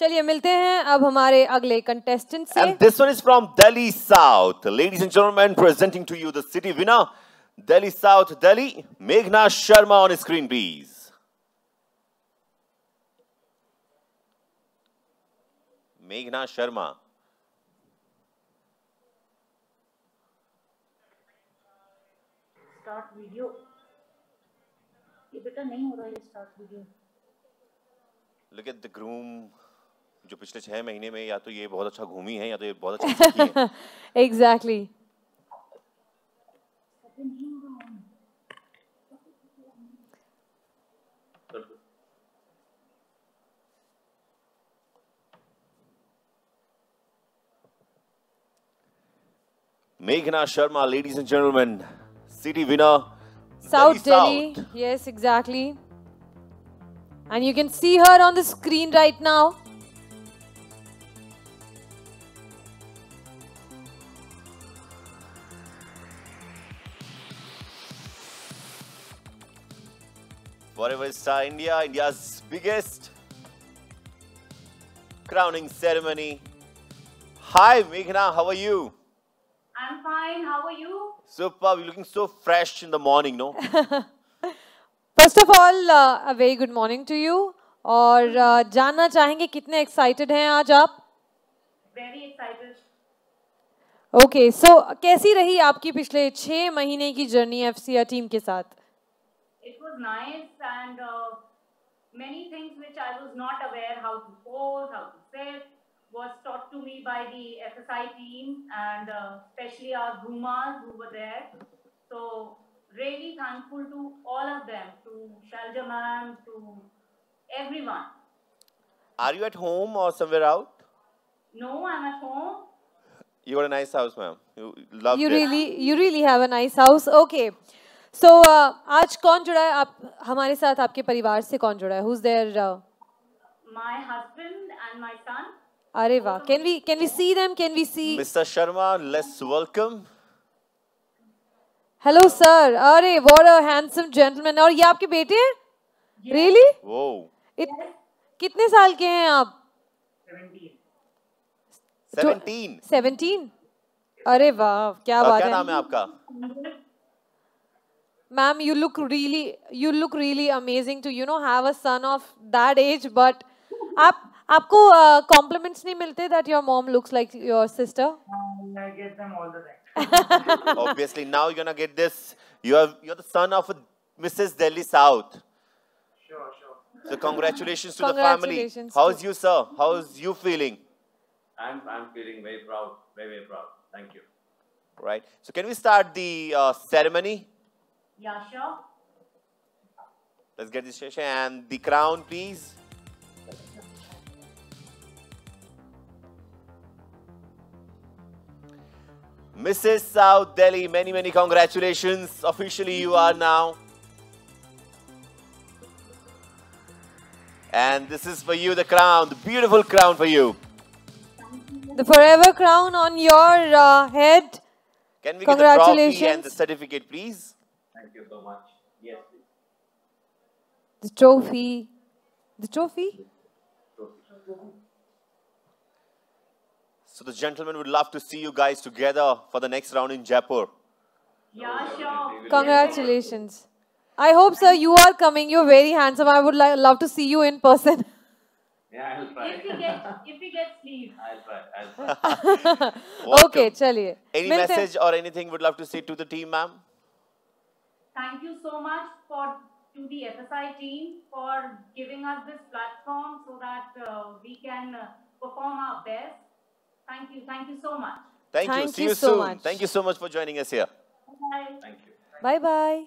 चलिए मिलते हैं अब हमारे अगले कंटेस्टेंट से। This one is from Delhi south ladies and gentleman presenting to you the city winner Delhi south Delhi मेघना शर्मा ऑन स्क्रीन प्लीज़ मेघना शर्मा स्टार्ट वीडियो ये बेटा नहीं हो रहा है start video look at the groom जो पिछले छह महीने में या तो ये बहुत अच्छा घूमी है या तो ये बहुत अच्छा एग्जैक्टली मेघना Sharma ladies and gentleman city winner south Delhi yes exactly and you can see her on the screen right now Forever Star India, India's biggest crowning ceremony. Hi, Meghna, how are you? I'm fine. How are you? Superb, you're looking so fresh in the morning, no? First of all a very good morning to you और uh, जानना चाहेंगे कितने excited हैं आज आप Very excited. Okay so कैसी रही आपकी पिछले छह महीने की जर्नी एफसीआर टीम के साथ was nice and uh, many things which I was not aware how to pose, how to sit, was taught to me by the FSI team and uh, especially our Gumas who were there. So really thankful to all of them, to Shalja ma'am, to everyone. Are you at home or somewhere out? No, I'm at home. You got a nice house, ma'am. You love. You it. really, you really have a nice house. Okay. So so, uh, आज कौन जुड़ा है? आप हमारे साथ आपके परिवार से कौन जुड़ा है? Who's there My husband and my son. अरे वाह can we can we see them can we see Mr. Sharma, let's welcome. Hello sir अरे व्हाट अ हैंडसम जेंटलमैन और ये आपके बेटे हैं? Really Whoa. कितने साल के हैं आप? 17. सेवनटीन अरे वाह क्या बात क्या है। नाम है आपका? Ma'am you look really you look really amazing to you know have a son of that as but आप आपको कॉम्प्लीमेंट्स नहीं मिलते that your mom looks like your sister I get them all the time. Obviously, now you're gonna get this. You are you're the son of a Mrs. Delhi South. Sure, sure. So congratulations to the family. Congratulations How's to- you, sir? How's you feeling? I'm, I'm feeling very proud, very, very proud. Thank you. Right. So can we start the uh, ceremony? Yeah, sure. Let's get this session and the crown, please. Mrs. South Delhi, many, many congratulations. Officially, you are now. And this is for you, the crown, the beautiful crown for you. The forever crown on your uh, head. Can we get the trophy and the certificate, please? Thank you so much. Yes. The trophy. The trophy? So the gentlemen would love to see you guys together for the next round in Jaipur. Yeah, sure. Congratulations. I hope, sir, you are coming. You're very handsome. I would love to see you in person. Yeah, I'll try. If we get, if we get sleep. I'll try. I'll try. okay, chaliye. Any message or anything would love to say to the team, ma'am? Thank you so much for to the FSI team for giving us this platform so that uh, we can uh, perform our best. Thank you. Thank you so much. Thank, you. Thank See you you so soon. much. Thank you so much for joining us here. Bye. Thank you. Bye bye.